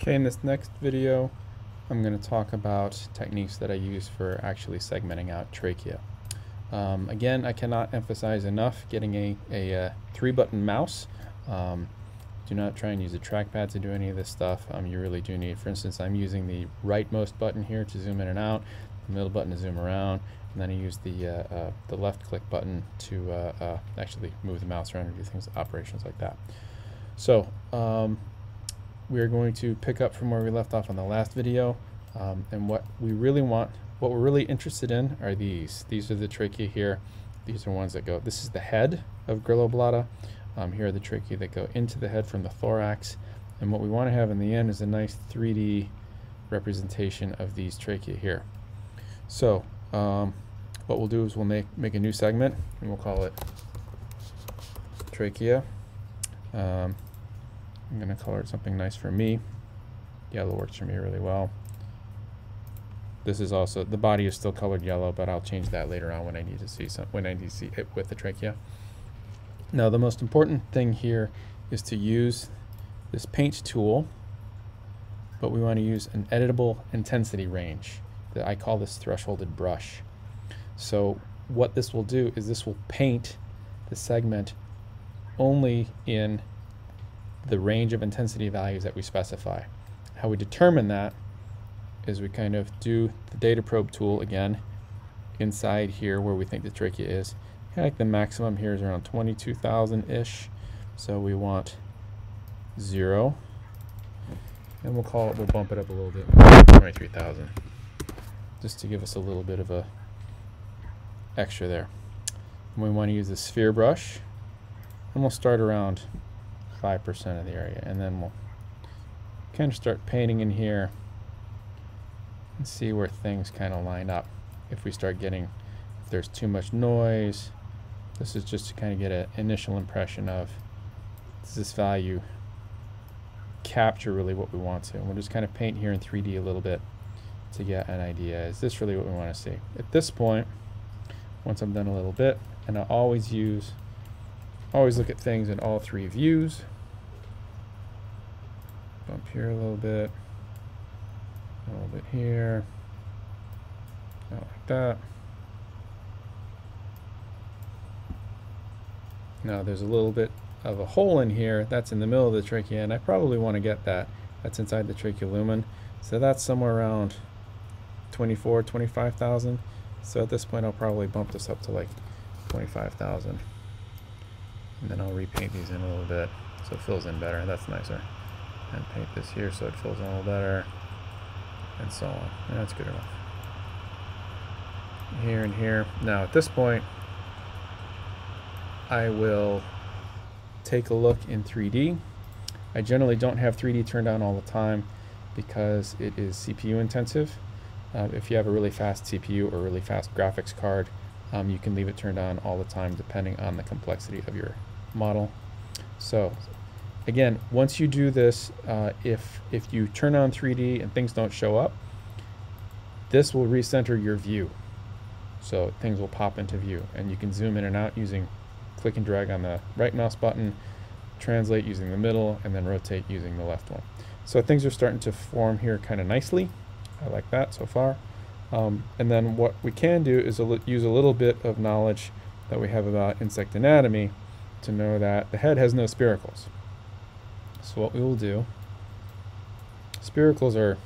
Okay, in this next video, I'm going to talk about techniques that I use for actually segmenting out trachea. Um, again, I cannot emphasize enough getting a, a, a uh, three button mouse. Um, do not try and use a trackpad to do any of this stuff. Um, you really do need, for instance, I'm using the rightmost button here to zoom in and out, the middle button to zoom around, and then I use the, uh, uh, the left click button to uh, uh, actually move the mouse around and do things, operations like that. So, um, we are going to pick up from where we left off on the last video. Um, and what we really want, what we're really interested in are these. These are the trachea here. These are ones that go, this is the head of Grylloblatta. Um, here are the trachea that go into the head from the thorax. And what we want to have in the end is a nice 3D representation of these trachea here. So um, what we'll do is we'll make, make a new segment and we'll call it trachea. Um, I'm going to color it something nice for me. Yellow works for me really well. This is also, the body is still colored yellow, but I'll change that later on when I need to see some, when I need to see it with the trachea. Now the most important thing here is to use this paint tool, but we want to use an editable intensity range. That I call this thresholded brush. So what this will do is this will paint the segment only in the range of intensity values that we specify. How we determine that is we kind of do the data probe tool again inside here where we think the trachea is. I like the maximum here is around 22,000-ish. So we want zero. And we'll call it, we'll bump it up a little bit, 23,000. Just to give us a little bit of a extra there. And we want to use the sphere brush. And we'll start around 5% of the area. And then we'll kind of start painting in here and see where things kind of line up. If we start getting, if there's too much noise, this is just to kind of get an initial impression of does this value capture really what we want to. And we'll just kind of paint here in 3D a little bit to get an idea. Is this really what we want to see? At this point, once I'm done a little bit, and I always use Always look at things in all three views. Bump here a little bit. A little bit here. Not like that. Now there's a little bit of a hole in here. That's in the middle of the trachea, and I probably want to get that. That's inside the tracheal lumen. So that's somewhere around 24, 25,000. So at this point, I'll probably bump this up to like 25,000. And then I'll repaint these in a little bit so it fills in better. That's nicer. And paint this here so it fills in a little better. And so on. And that's good enough. Here and here. Now at this point, I will take a look in 3D. I generally don't have 3D turned on all the time because it is CPU intensive. Uh, if you have a really fast CPU or really fast graphics card, um, you can leave it turned on all the time depending on the complexity of your model. So again, once you do this, uh, if, if you turn on 3D and things don't show up, this will recenter your view. So things will pop into view and you can zoom in and out using click and drag on the right mouse button, translate using the middle, and then rotate using the left one. So things are starting to form here kind of nicely. I like that so far. Um, and then what we can do is a use a little bit of knowledge that we have about insect anatomy to know that the head has no spiracles. So what we will do, spiracles are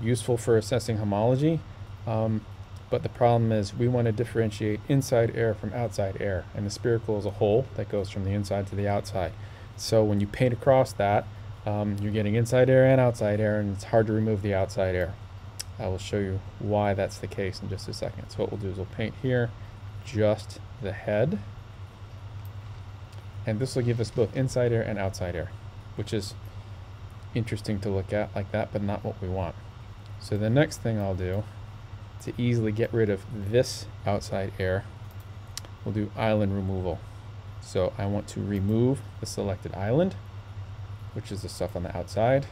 useful for assessing homology, um, but the problem is we want to differentiate inside air from outside air, and the spiracle is a hole that goes from the inside to the outside. So when you paint across that, um, you're getting inside air and outside air, and it's hard to remove the outside air. I will show you why that's the case in just a second. So what we'll do is we'll paint here just the head and this will give us both inside air and outside air, which is interesting to look at like that, but not what we want. So the next thing I'll do to easily get rid of this outside air, we'll do island removal. So I want to remove the selected island, which is the stuff on the outside.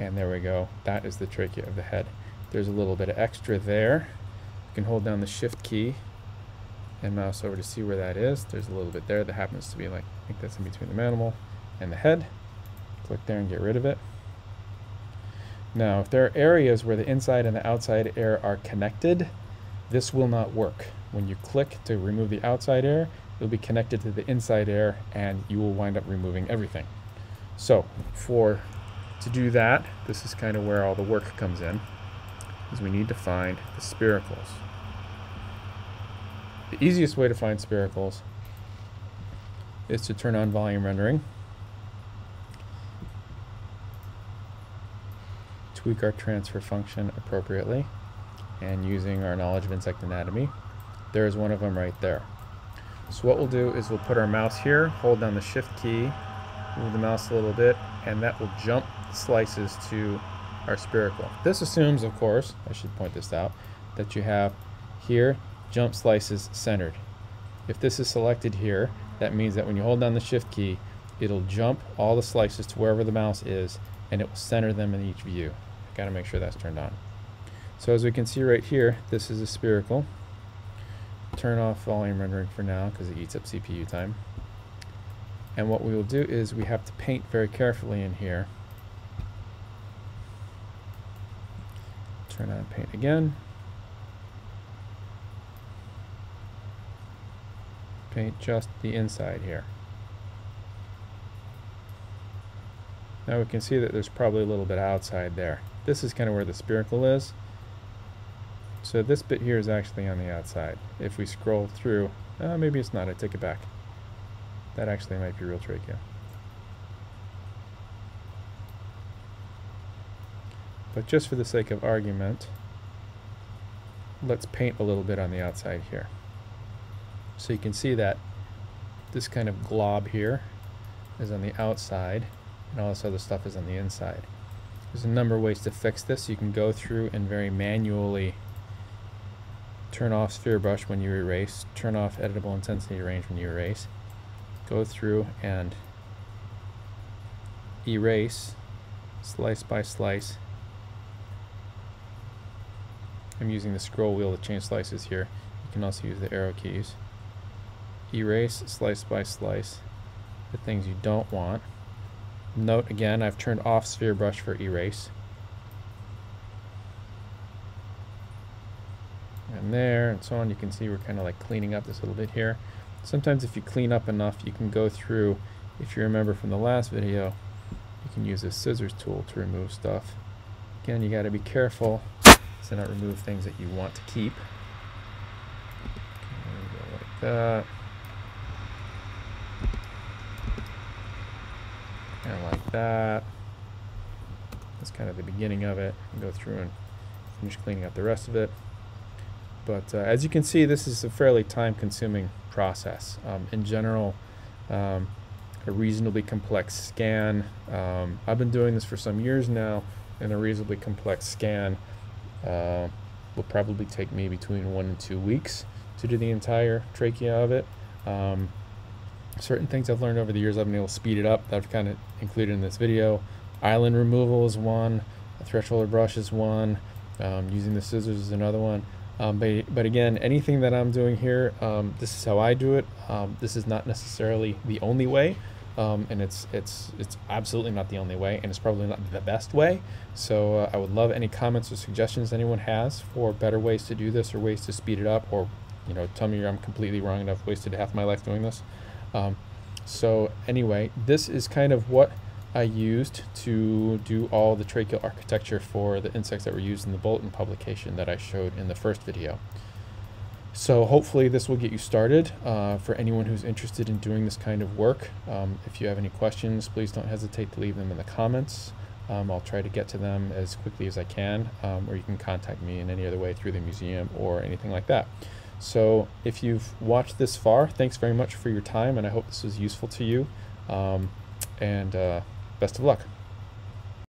And there we go. That is the trachea of the head. There's a little bit of extra there. You can hold down the shift key and mouse over to see where that is. There's a little bit there that happens to be like, I think that's in between the mandible and the head. click there and get rid of it. Now, if there are areas where the inside and the outside air are connected, this will not work. When you click to remove the outside air, it'll be connected to the inside air and you will wind up removing everything. So for to do that, this is kind of where all the work comes in, is we need to find the spiracles. The easiest way to find spiracles is to turn on volume rendering, tweak our transfer function appropriately, and using our knowledge of insect anatomy, there is one of them right there. So what we'll do is we'll put our mouse here, hold down the shift key, move the mouse a little bit, and that will jump slices to our spiracle. This assumes, of course, I should point this out, that you have here jump slices centered. If this is selected here, that means that when you hold down the shift key, it'll jump all the slices to wherever the mouse is, and it will center them in each view. Got to make sure that's turned on. So as we can see right here, this is a spiracle. Turn off volume rendering for now because it eats up CPU time. And what we will do is we have to paint very carefully in here. Turn on paint again. Paint just the inside here. Now we can see that there's probably a little bit outside there. This is kind of where the spiracle is. So this bit here is actually on the outside. If we scroll through, uh, maybe it's not, I take it back. That actually might be real trachea. But just for the sake of argument, let's paint a little bit on the outside here. So you can see that this kind of glob here is on the outside and all this other stuff is on the inside. There's a number of ways to fix this. You can go through and very manually turn off sphere brush when you erase, turn off editable intensity range when you erase, go through and erase slice by slice. I'm using the scroll wheel to change slices here. You can also use the arrow keys. Erase slice by slice the things you don't want. Note again, I've turned off sphere brush for erase. And there and so on, you can see we're kind of like cleaning up this little bit here. Sometimes if you clean up enough, you can go through, if you remember from the last video, you can use this scissors tool to remove stuff. Again, you got to be careful to not remove things that you want to keep. Like that. kind of like that. That's kind of the beginning of it. go through and finish cleaning up the rest of it. But uh, as you can see, this is a fairly time-consuming process. Um, in general, um, a reasonably complex scan. Um, I've been doing this for some years now, and a reasonably complex scan uh, will probably take me between one and two weeks to do the entire trachea of it. Um, certain things I've learned over the years, I've been able to speed it up that I've kind of included in this video. Island removal is one, a thresholder brush is one, um, using the scissors is another one. Um, but, but again, anything that I'm doing here, um, this is how I do it. Um, this is not necessarily the only way. Um, and it's it's it's absolutely not the only way, and it's probably not the best way. So uh, I would love any comments or suggestions anyone has for better ways to do this, or ways to speed it up, or you know, tell me I'm completely wrong and I've wasted half my life doing this. Um, so anyway, this is kind of what I used to do all the tracheal architecture for the insects that were used in the bulletin publication that I showed in the first video. So hopefully this will get you started uh, for anyone who's interested in doing this kind of work. Um, if you have any questions, please don't hesitate to leave them in the comments. Um, I'll try to get to them as quickly as I can, um, or you can contact me in any other way through the museum or anything like that. So if you've watched this far, thanks very much for your time, and I hope this was useful to you. Um, and uh, best of luck.